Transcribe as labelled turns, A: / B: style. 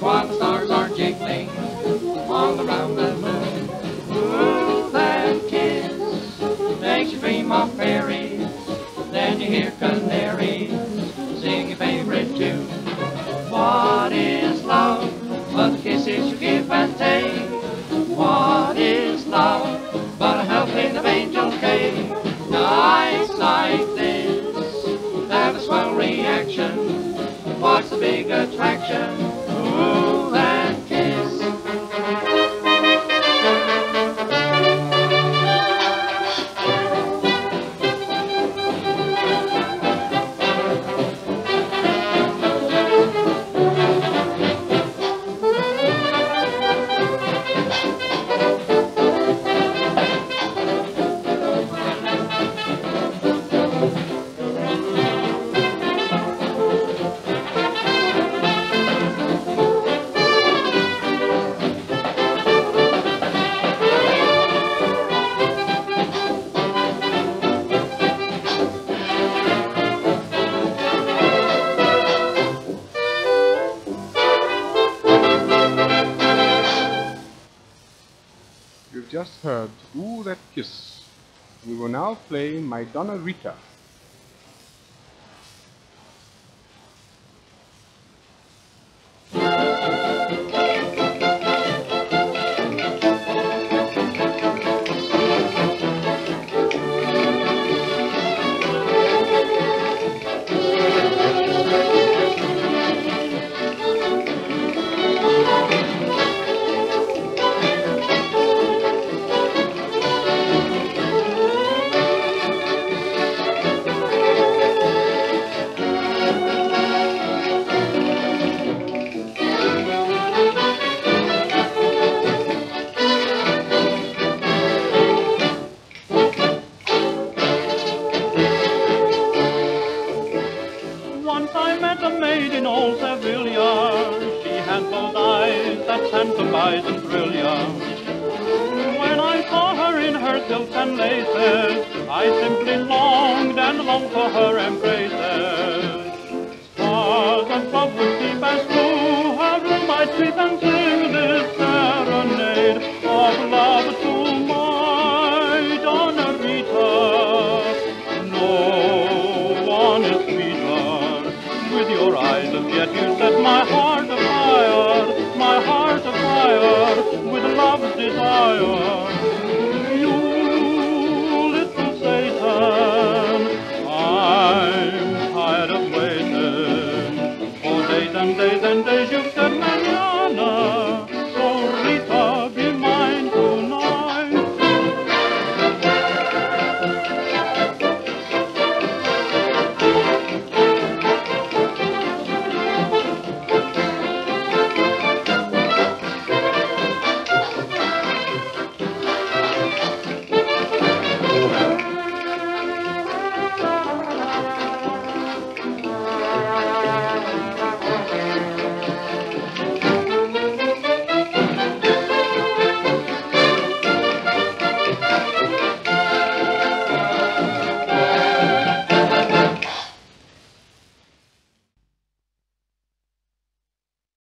A: while the stars are jingling all around the moon. Ooh, that kiss makes you dream of fairies. Then you hear canaries sing your favorite tune. What is love but the kisses you give and take? What is love but a helping of angel cake? Nights like this have a swell reaction. What's the big attraction?
B: Just heard Ooh That Kiss. We will now play My Donna Rita.
C: Once I met a maid in old Sevilla. She had those eyes that tantalize and thrill ya. When I saw her in her silks and laces, I simply longed and longed for her embraces. Stars above would keep as through her room I'd creep and sing and days and days you've